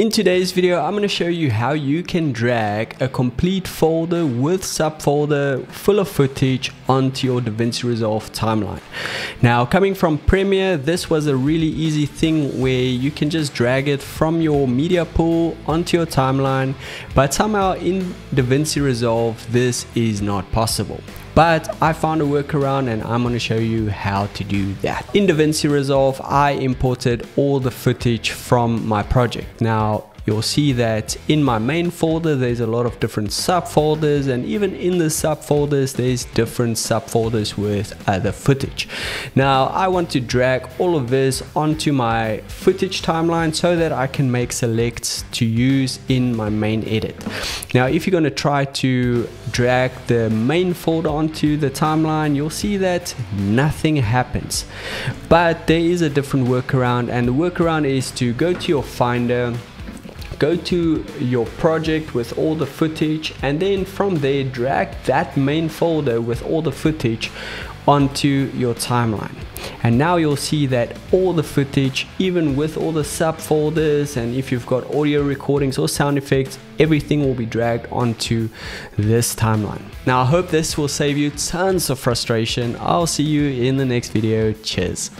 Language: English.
In today's video, I'm going to show you how you can drag a complete folder with subfolder full of footage onto your DaVinci Resolve timeline. Now, coming from Premiere, this was a really easy thing where you can just drag it from your media pool onto your timeline, but somehow in DaVinci Resolve, this is not possible but I found a workaround and I'm going to show you how to do that. In DaVinci Resolve, I imported all the footage from my project. Now, you'll see that in my main folder there's a lot of different subfolders and even in the subfolders there's different subfolders with other footage. Now I want to drag all of this onto my footage timeline so that I can make selects to use in my main edit. Now if you're going to try to drag the main folder onto the timeline you'll see that nothing happens. But there is a different workaround and the workaround is to go to your finder go to your project with all the footage and then from there drag that main folder with all the footage onto your timeline. And now you'll see that all the footage even with all the subfolders and if you've got audio recordings or sound effects everything will be dragged onto this timeline. Now I hope this will save you tons of frustration. I'll see you in the next video. Cheers